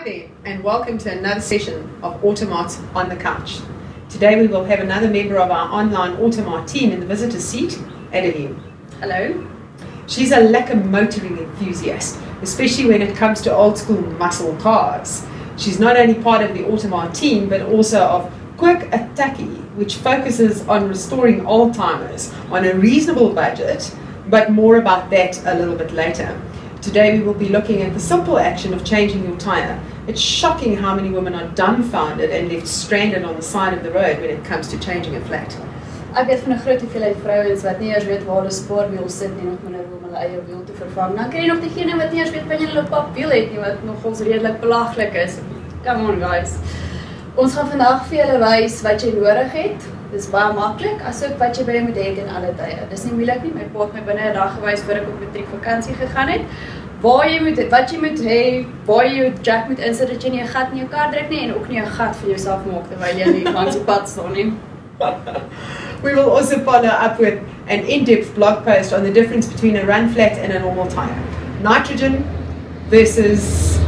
Hi there, and welcome to another session of Automart on the Couch. Today we will have another member of our online Automart team in the visitor seat, Adeline. Hello. She's a locomotoring enthusiast, especially when it comes to old school muscle cars. She's not only part of the Automart team, but also of Quick Attackie, which focuses on restoring old timers on a reasonable budget, but more about that a little bit later. Today we will be looking at the simple action of changing your tyre. It's shocking how many women are dumbfounded and left stranded on the side of the road when it comes to changing a flat. Ek weet van 'n groot hoeveelheid vrouens wat nie eers weet waar hulle spoorwiel sit nie, nog minder hoe om hulle eie wiel te vervang. Dan kry jy nog diegene wat nie eers weet wanneer hulle papwiel het nie, wat nog redelik belaglik is. Come on guys. Ons gaan vandag vir julle wys wat jy nodig het. Dis baie maklik, asook wat jy by jou moet hê in alle tye. Dis nie moeilik nie. My pa het my binne 'n dag gewys voor ek op matriek vakansie gegaan het. Waar jy moet wat jy moet hê, waar jy jou jack moet insit dat jy nie 'n gat in jou kar druk nie en ook nie 'n gat vir jouself maak terwyl jy nie langs die pad staan nie. we will also follow up with an in-depth blog post on the difference between a run flat and a normal tire. Nitrogen versus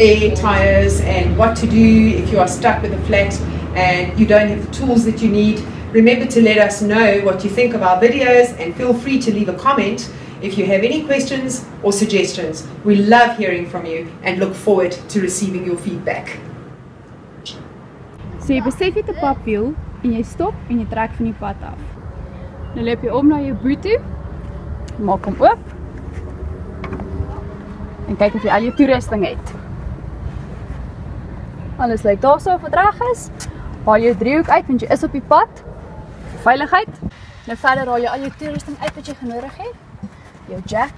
air tires and what to do if you are stuck with a flat and you don't have the tools that you need. Remember to let us know what you think of our videos and feel free to leave a comment if you have any questions or suggestions. We love hearing from you and look forward to receiving your feedback. So jy besef jy te papwiel en jy stop en jy trek van die pad af. Nou loop jy om na jou boot. Maak hom oop. En kyk of jy al jou toerusting het. Alles lyk daarso of dit reg is. Haal jou driehoek uit want jy is op die pad. Veiligheid. Nou verder haal jy al jou toerusting uit wat jy genodig het. Jou jack,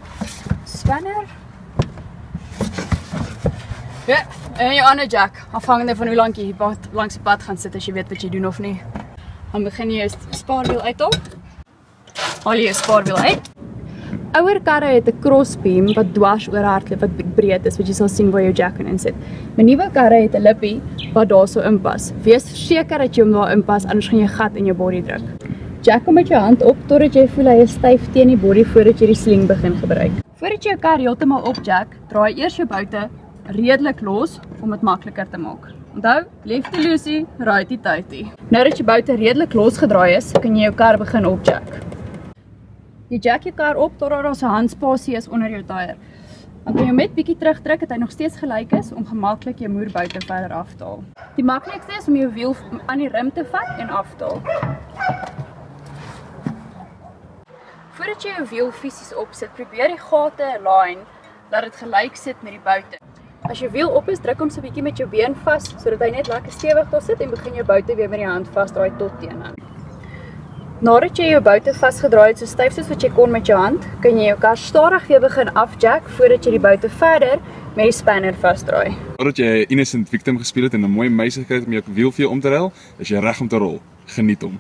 spanner. Ja, en jou ander jack, afhangende van hoe lank jy hier langs die pad gaan sit as jy weet wat jy doen of nie. Dan begin jy jou spaarwiel uithaal. Haal jy jou spaarwiel uit. Ouer karre het 'n crossbeam wat dwars oor hardloop wat breed is wat jy sal sien waar jou jack kan insit. My nuwe karre het 'n lippie wat daarso inpas. Wees verseker dat jy hom daar inpas anders gaan jy gat in jou body druk. Jack hom met jou hand op totdat jy voel hy is styf teen die body voordat jy die sling begin gebruik. Voordat jy jou kar heeltemal op jack, draai eers jou boute redelik los om dit makliker te maak. Onthou, lefty loosey, righty tighty. Nou dat jou boute redelik losgedraai is, kan jy jou kar begin opjack. Jy jack jou kar op totdat daar 'n handspasie is onder jou tyre. Dan kan jy met bietjie terugdruk dat hy nog steeds gelyk is om gemaklik jou moerbuite verder af te haal. Die maklikste is om jou wiel aan die rim te vat en af te haal. Voordat jy jou wiel fisies opsit, probeer die gate align dat dit gelyk sit met die boute. As jou wiel op is, druk hom so 'n bietjie met jou been vas sodat hy net lekker stewig daar sit en begin jou boute weer met die hand vasdraai tot teenoor. Nadat jy jou boute vasgedraai het so styf soos wat jy kon met jou hand, kan jy jou kar stadig weer begin afjack voordat jy die boute verder met die spanner vasdraai. Nadat jy 'n innocent victim gespeel het en 'n mooi meisie gekry het om jou wiel vir jou om te ruil, is jy reg om te rol. Geniet hom.